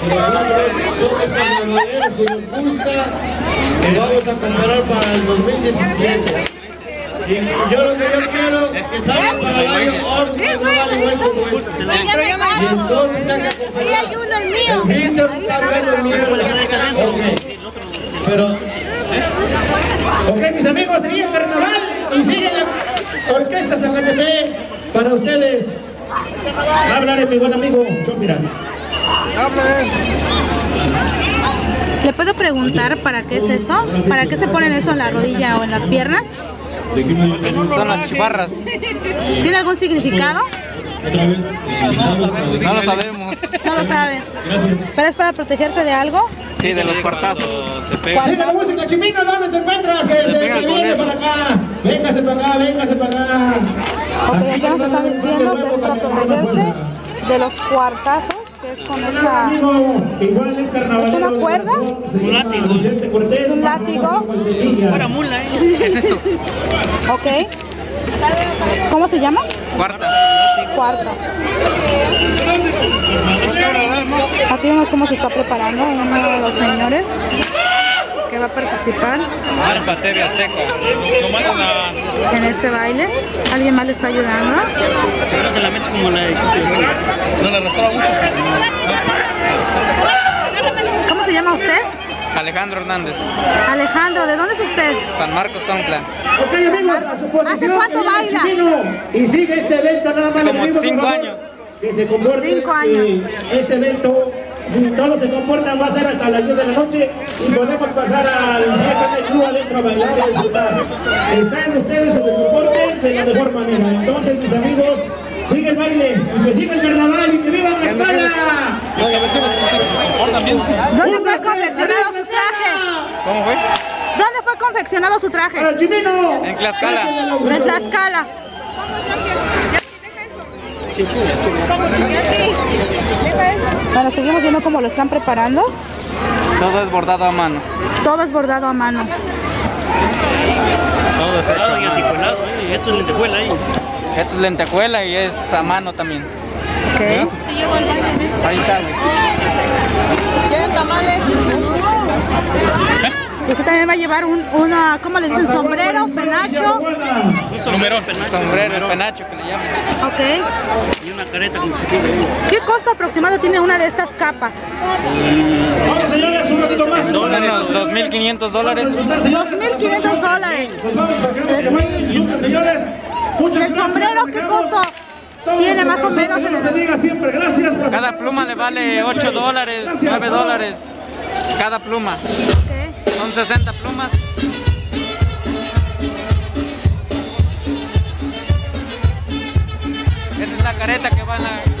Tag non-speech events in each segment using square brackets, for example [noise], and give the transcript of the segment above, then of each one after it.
que vamos a comparar para el 2017. Y yo lo que yo quiero es que salga para el año otro carnaval igual como este. Y hay uno, el mío. Pero Ok, mis amigos, sigue el carnaval y sigue la orquesta Zacatepec para ustedes. Va a hablar mi buen amigo Chomira. ¿Le puedo preguntar para qué es eso? ¿Para qué se ponen eso en la rodilla o en las piernas? Son las chivarras. ¿Tiene algún significado? No lo sabemos. No lo saben. ¿Pero es para protegerse de algo? Sí, de los cuartazos. Sigue la música, Chimino, ¿dónde te encuentras? Que se que viene para acá. Véngase para acá, véngase para acá. Ok, ya nos están diciendo que es para protegerse de los cuartazos, con esa... Es carnavalero ¿Es una cuerda? Vicente Cortés, ¿Es un látigo? Sevilla. mula, ¿eh? [laughs] ¿Qué es esto? Ok. ¿Cómo se llama? Cuarta. Cuarta. Aquí vemos cómo se está preparando uno de los señores que va a participar Arpa TV Azteca. En este baile. ¿Alguien más le está ayudando? No se la metes como la No la restaura mucho. ¿Cómo se llama usted? Alejandro Hernández. Alejandro, ¿de dónde es usted? San Marcos Concla. Ok, amigos, a su posición. cuánto que viene baila? Y sigue este evento, nada más Hace como cinco favor, años. Que se comporte. Cinco años. Este evento, si todos se comportan, va a ser hasta las 10 de la noche y podemos pasar al Night Club adentro a bailar y disfrutar. Están ustedes que se comporten de la mejor manera. Entonces, mis amigos, sigue el baile y que siga el carnaval y que viva la escala. ¿Dónde fue confeccionado su traje? ¿Cómo fue? ¿Dónde fue confeccionado su traje? En Tlaxcala. En Tlaxcala. Bueno, seguimos viendo cómo lo están preparando. Todo es bordado a mano. Todo es bordado a mano. Todo es hecho y articulado, ¿eh? Esto es lentejuela ahí. Esto es lentejuela y es a mano también. Ok. Ahí sale. ¿Quieren tamales? También va a llevar un, una, ¿cómo le dicen? Sombrero, penacho. Número. Sombrero, el penacho que le llaman. Ok. Y una careta con su. ¿Qué costo aproximado tiene una de estas capas? Vamos, señores, un ratito más. Unos 2.500 dólares. 2.500 dólares. Nos vamos señores. Muchas ¿El sombrero qué costo tiene más o menos? En los el- bendiga siempre. Gracias por Cada pluma le vale Cuídense. 8 dólares, Gracias. 9 dólares. Cada pluma. Son 60 plumas. Esa es la careta que van a...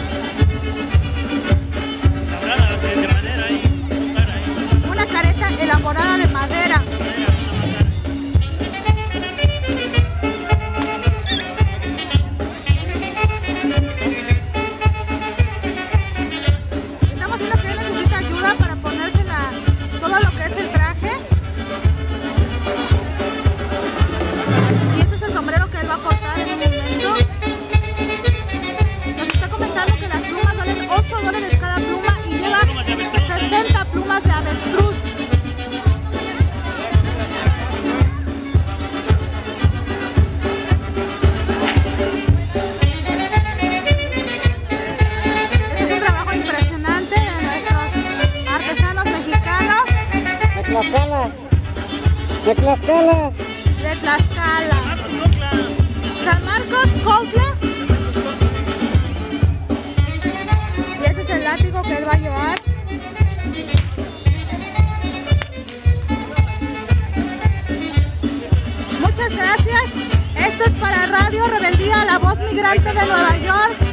De Tlaxcala. de Tlaxcala. San Marcos, Copia. Y este es el látigo que él va a llevar. Muchas gracias. Esto es para Radio Rebeldía, la voz migrante de Nueva York.